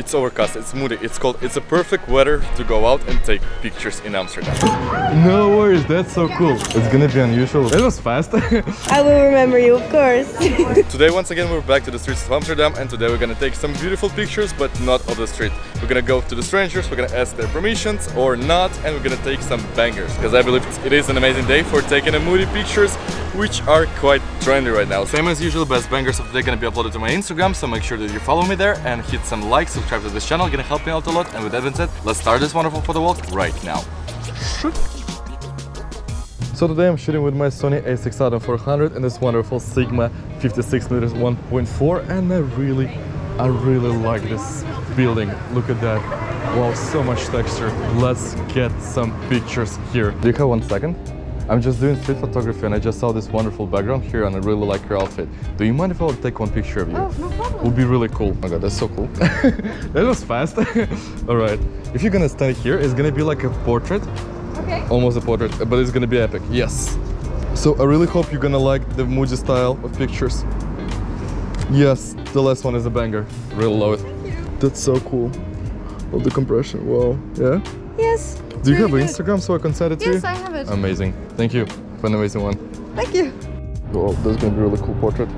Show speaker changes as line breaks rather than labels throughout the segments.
It's overcast, it's moody, it's cold. It's a perfect weather to go out and take pictures in Amsterdam. No worries, that's so cool. It's gonna be unusual. It was fast.
I will remember you, of course.
today, once again, we're back to the streets of Amsterdam and today we're gonna take some beautiful pictures, but not of the street. We're gonna go to the strangers, we're gonna ask their permissions or not, and we're gonna take some bangers. Because I believe it is an amazing day for taking a moody pictures, which are quite trendy right now. Same as usual, best bangers of the day gonna be uploaded to my Instagram, so make sure that you follow me there and hit some likes, subscribe to this channel, gonna help me out a lot. And with that being said, let's start this wonderful photo walk right now. So today I'm shooting with my Sony a6400 and this wonderful Sigma 56mm 1.4 and I really, I really like this building. Look at that. Wow, so much texture. Let's get some pictures here. Do you have one second? I'm just doing street photography and I just saw this wonderful background here and I really like your outfit. Do you mind if I would take one picture of you?
Oh, no problem.
Would be really cool. Oh my god, that's so cool. that was fast. Alright. If you're gonna stand here, it's gonna be like a portrait.
Okay.
Almost a portrait, but it's gonna be epic. Yes. So I really hope you're gonna like the moody style of pictures. Yes, the last one is a banger. Really love it. That's so cool. Love the compression. Wow. Yeah?
Yes.
Do you have
very
an
good.
Instagram so I can send it to you?
Yes, I have it.
Amazing. Thank you for an amazing one.
Thank you.
Oh, is gonna be a really cool portrait.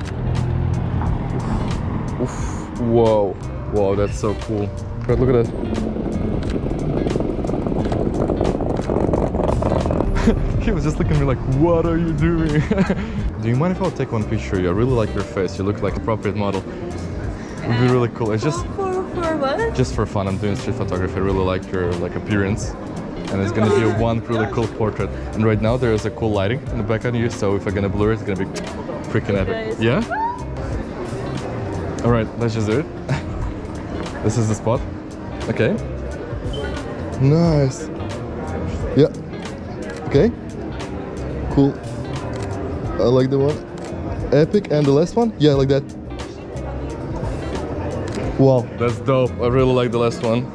Oof. Whoa. Wow, that's so cool. Look at that. he was just looking at me like, what are you doing? Do you mind if I'll take one picture? I really like your face. You look like a appropriate model. It Would be really cool. It's just
For, for what?
just for fun. I'm doing street photography. I really like your like appearance. And it's gonna be a one really cool portrait. And right now there is a cool lighting in the back of you, so if I'm gonna blur it, it's gonna be freaking epic. Yeah? Alright, let's just do it. this is the spot. Okay. Nice. Yeah. Okay. Cool. I like the one. Epic and the last one? Yeah, like that. Wow, that's dope. I really like the last one.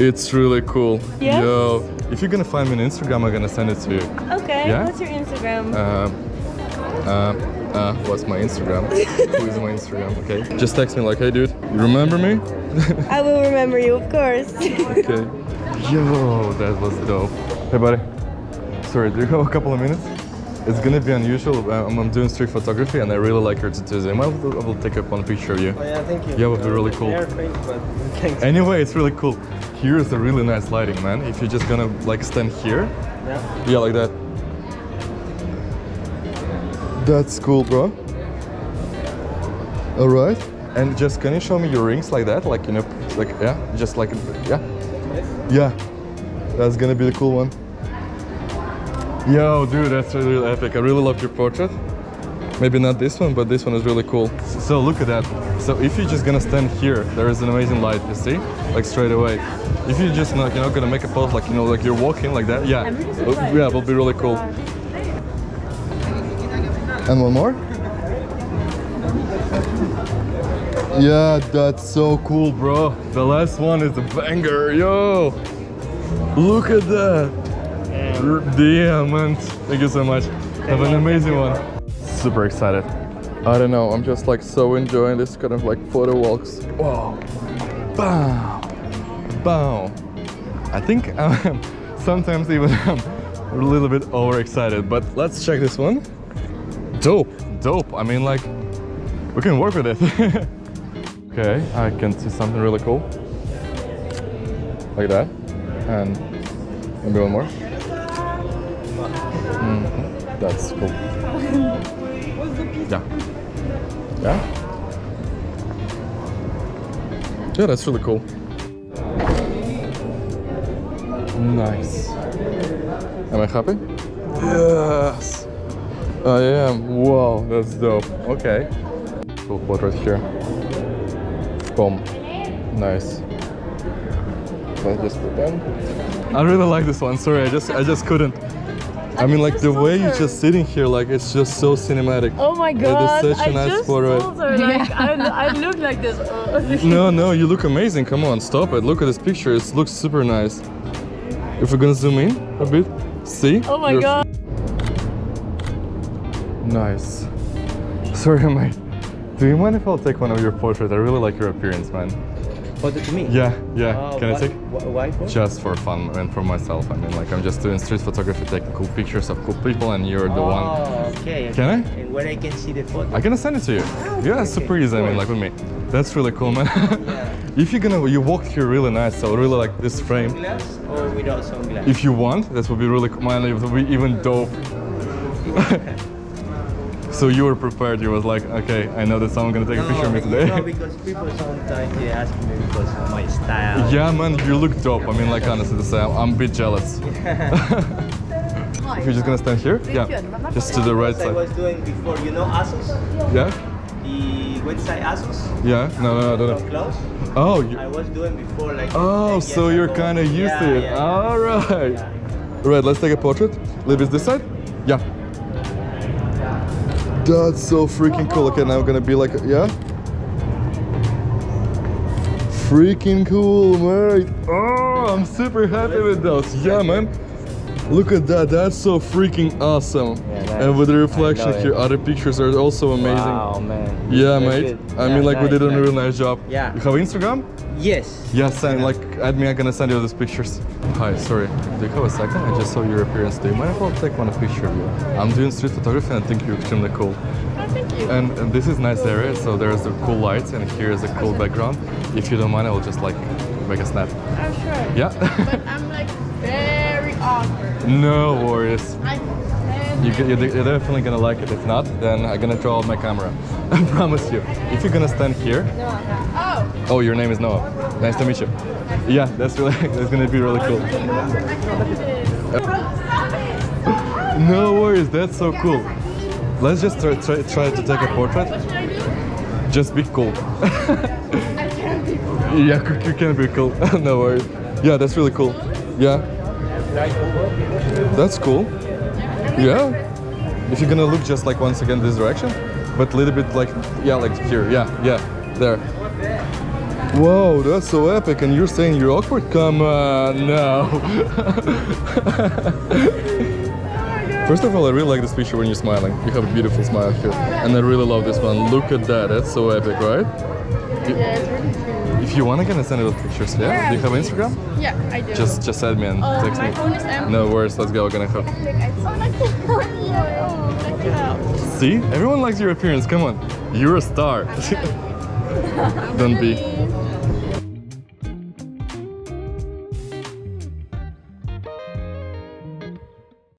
It's really cool.
Yes?
Yo, if you're gonna find me on Instagram, I'm gonna send it to you.
Okay.
Yeah?
What's your Instagram?
Um, uh, uh, what's my Instagram? Who is my Instagram? Okay. Just text me like, hey dude, you remember me?
I will remember you, of course.
okay. Yo, that was dope. Hey buddy. Sorry, do you have a couple of minutes? It's gonna be unusual. I'm, I'm doing street photography and I really like your tattoos. I I will take up one picture of you.
Oh yeah, thank you.
Yeah, would be really cool.
They're fake, but.
Anyway, it's really cool. Here is a really nice lighting, man. If you're just gonna like stand here,
Yeah.
yeah, like that. That's cool, bro. All right. And just can you show me your rings like that, like you know, like yeah, just like yeah, yeah. That's gonna be the cool one. Yo, dude, that's really, really epic. I really love your portrait. Maybe not this one, but this one is really cool. So look at that. So if you're just gonna stand here, there is an amazing light, you see? Like straight away. If you're just not, you're not gonna make a pose like, you know, like you're walking like that, yeah. Uh, Yeah, will be really cool. And one more? Yeah, that's so cool, bro. The last one is a banger, yo. Look at that. Man. Thank you so much. Have an amazing one. Super excited. I don't know, I'm just like so enjoying this kind of like photo walks. Wow. Bam. Bam. I think um, sometimes even I'm a little bit overexcited, but let's check this one. Dope, dope. I mean, like, we can work with it. okay, I can see something really cool. Like that. And maybe one more. Mhm, That's cool. Yeah. Yeah? Yeah, that's really cool. Nice. Am I happy? Yes. I am. Wow, that's dope. Okay. Cool portrait here. Boom. Nice. Let's just put them. I really like this one. Sorry, I just I just couldn't. I mean, like the way you're just sitting here, like it's just so cinematic.
Oh my
It
god,
is such a
I
nice
just
photo.
told her, like, I, I look like this.
No, no, you look amazing. Come on, stop it. Look at this picture. It looks super nice. If we're gonna zoom in a bit, see?
Oh my god.
Nice. Sorry, mate. Do you mind if I'll take one of your portraits? I really like your appearance, man.
Photo to me?
Yeah, yeah.
Oh,
Can I take?
Why for?
Just for fun and for myself. I mean, like I'm just doing street photography, taking cool pictures of cool people, and you're the one.
Oh, okay.
Can I?
And where I can see the photo?
I'm gonna send it to you. Ah, yeah, it's super easy. I mean, like with me. That's really cool, man.
Yeah.
if you're gonna, you walk here really nice. So I really like this frame.
Sunglass or without sunglasses?
If you want, that would be really cool. Man, it would be even dope. so you were prepared. You was like, okay, I know that someone's gonna take a picture of me today.
know, because people sometimes they ask me because of my style.
yeah, man, you look dope. I mean, like honestly, to say, I'm, I'm a bit jealous. if you're just gonna stand here, yeah, just to the right
As I
side.
was doing before, you know ASOS?
Yeah,
The website ASOS?
yeah. No, no, no,
From
don't.
clothes?
Oh, you,
I was doing before like
oh, so you're kind of used
yeah,
to it.
Yeah, yeah.
All right.
Yeah.
Right, let's take a portrait. Little bit this side. Yeah. That's so freaking cool. Okay, now I'm gonna be like, yeah. Freaking cool, man. Oh, I'm super happy with those. Yeah, man. Look at that. That's so freaking awesome.
Yeah, nice.
And with the reflection here, other pictures are also amazing.
Wow, man.
Yeah,
That's
mate.
good.
I
Yeah,
mean, like we
nice,
did a
nice.
really nice job.
Yeah.
You have Instagram?
Yes.
Yes, and like add me, I'm gonna send you those pictures. Hi, sorry. Do you have a second? I just saw your appearance. Do you mind if I'll take one picture of you? I'm doing street photography and I think you're extremely cool.
Oh, thank you.
And, and this is nice area, so there's the cool lights and here is a cool background. If you don't mind, I will just like make a snap.
I'm sure.
Yeah?
But I'm like very awkward.
No worries. You, you're, you're definitely gonna like it. If not, then I'm gonna draw out my camera. I promise you. If you're gonna stand here,
Oh,
oh, your name is Noah. Nice to meet you. Yeah, that's really that's gonna be really cool. No worries, that's so cool. Let's just try, try, try to take a portrait.
what should I do?
Just be cool.
I can't be.
yeah, you can be cool. no worries. Yeah, that's really cool. Yeah, that's cool. Yeah. If you're gonna look just like once again this direction, but a little bit like, yeah, like here. Yeah, yeah, there. Whoa, that's so epic. And you're saying you're awkward? Come on, no. First of all, I really like this picture when you're smiling. You have a beautiful smile here. And I really love this one. Look at that. That's so epic, right?
Yeah, it's really.
If you want, I can send you those pictures, yeah? Do you have Instagram?
Yeah, I do.
Just just add me and
Oh,
text
my
me.
phone is empty.
No worries, let's go. We're gonna have.
Oh, I can yeah. Check it out.
See? Everyone likes your appearance. Come on. You're a star. Don't be.